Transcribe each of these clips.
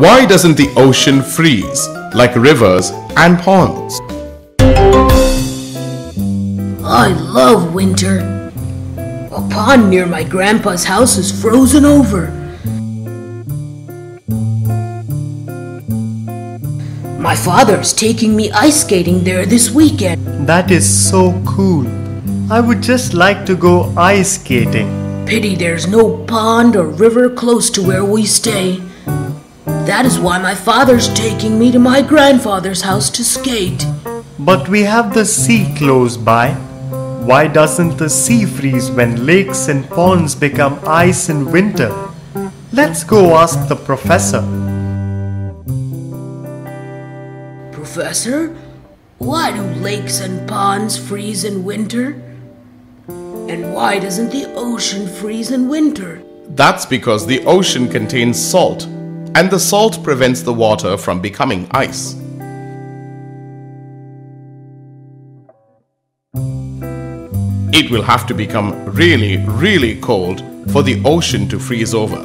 Why doesn't the ocean freeze like rivers and ponds? I love winter. A pond near my grandpa's house is frozen over. My father's taking me ice skating there this weekend. That is so cool. I would just like to go ice skating. Pity there's no pond or river close to where we stay. That is why my father's taking me to my grandfather's house to skate. But we have the sea close by. Why doesn't the sea freeze when lakes and ponds become ice in winter? Let's go ask the professor. Professor, why do lakes and ponds freeze in winter? And why doesn't the ocean freeze in winter? That's because the ocean contains salt, and the salt prevents the water from becoming ice. It will have to become really, really cold for the ocean to freeze over.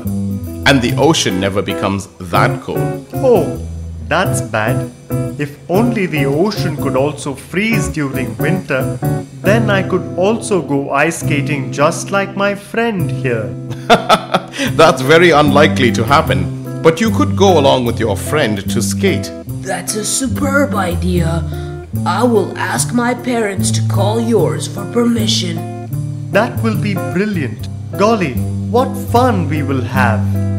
And the ocean never becomes that cold. Oh, that's bad. If only the ocean could also freeze during winter, then I could also go ice skating just like my friend here. That's very unlikely to happen, but you could go along with your friend to skate. That's a superb idea. I will ask my parents to call yours for permission. That will be brilliant. Golly, what fun we will have!